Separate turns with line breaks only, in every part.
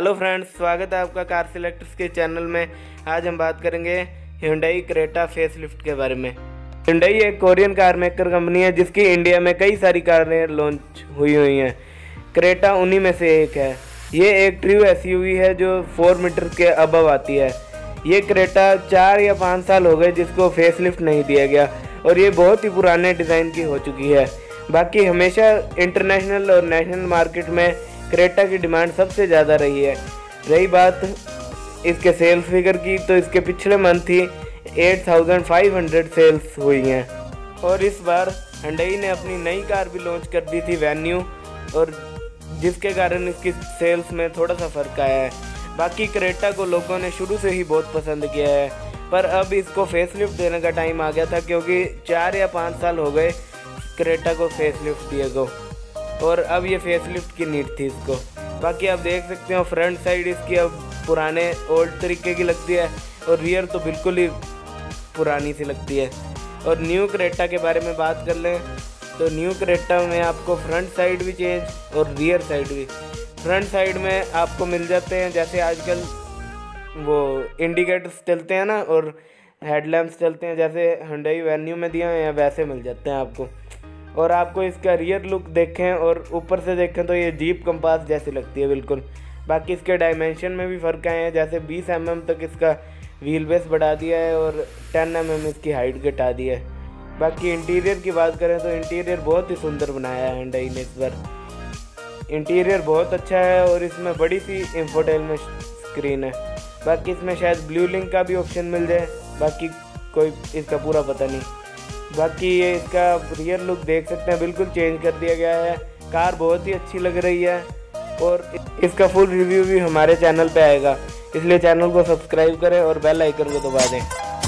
Hello friends, स्वागत है आपका कार सिलेक्टर्स के चैनल में। आज हम बात करेंगे हिंडई क्रेटा फेस लिफ्ट के बारे में। हिंडई एक कोरियन कार मेकर कंपनी है, जिसकी इंडिया में कई सारी कारें लॉन्च हुई हुई हैं। क्रेटा उन्हीं में से एक है। ये एक ट्रू एस है जो फोर मीटर के अबव आती है। ये क्रेटा चार या पाँच साल हो गए जिसको फेस लिफ्ट नहीं दिया गया और ये बहुत ही पुराने डिज़ाइन की हो चुकी है। बाकी हमेशा इंटरनेशनल और नेशनल मार्केट में क्रेटा की डिमांड सबसे ज़्यादा रही है। रही बात इसके सेल्स फिगर की तो इसके पिछले मंथ ही 8,500 सेल्स हुई हैं। और इस बार हंडई ने अपनी नई कार भी लॉन्च कर दी थी वेन्यू और जिसके कारण इसकी सेल्स में थोड़ा सा फ़र्क आया है। बाकी क्रेटा को लोगों ने शुरू से ही बहुत पसंद किया है पर अब इसको फेसलिफ्ट देने का टाइम आ गया था क्योंकि चार या पाँच साल हो गए क्रेटा को फेसलिफ्ट दिए को। और अब ये फेसलिफ्ट की नीड थी इसको। बाकी आप देख सकते हो फ्रंट साइड इसकी अब पुराने ओल्ड तरीके की लगती है और रियर तो बिल्कुल ही पुरानी सी लगती है। और न्यू क्रेटा के बारे में बात कर लें तो न्यू क्रेटा में आपको फ्रंट साइड भी चेंज और रियर साइड भी। फ्रंट साइड में आपको मिल जाते हैं, जैसे आजकल वो इंडिकेटर्स चलते हैं ना और हेडलैम्प्स चलते हैं, जैसे हंडई वेन्यू में दिया है, वैसे मिल जाते हैं आपको। और आपको इसका रियर लुक देखें और ऊपर से देखें तो ये जीप कंपास जैसी लगती है, बिल्कुल। बाकी इसके डायमेंशन में भी फ़र्क आए हैं, जैसे 20 एम mm तक इसका व्हील बेस बढ़ा दिया है और 10 एम mm इसकी हाइट घटा दी है। बाकी इंटीरियर की बात करें तो इंटीरियर बहुत ही सुंदर बनाया है हैंडई ने इस बार। इंटीरियर बहुत अच्छा है और इसमें बड़ी सी में स्क्रीन है। बाकी इसमें शायद ब्लू लिंक का भी ऑप्शन मिल जाए, बाकी कोई इसका पूरा पता नहीं। बाकी ये इसका रियर लुक देख सकते हैं, बिल्कुल चेंज कर दिया गया है। कार बहुत ही अच्छी लग रही है और इसका फुल रिव्यू भी हमारे चैनल पे आएगा। इसलिए चैनल को सब्सक्राइब करें और बेल आइकन को दबा दें।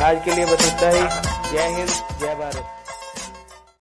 आज के लिए बस इतना ही। जय हिंद, जय भारत।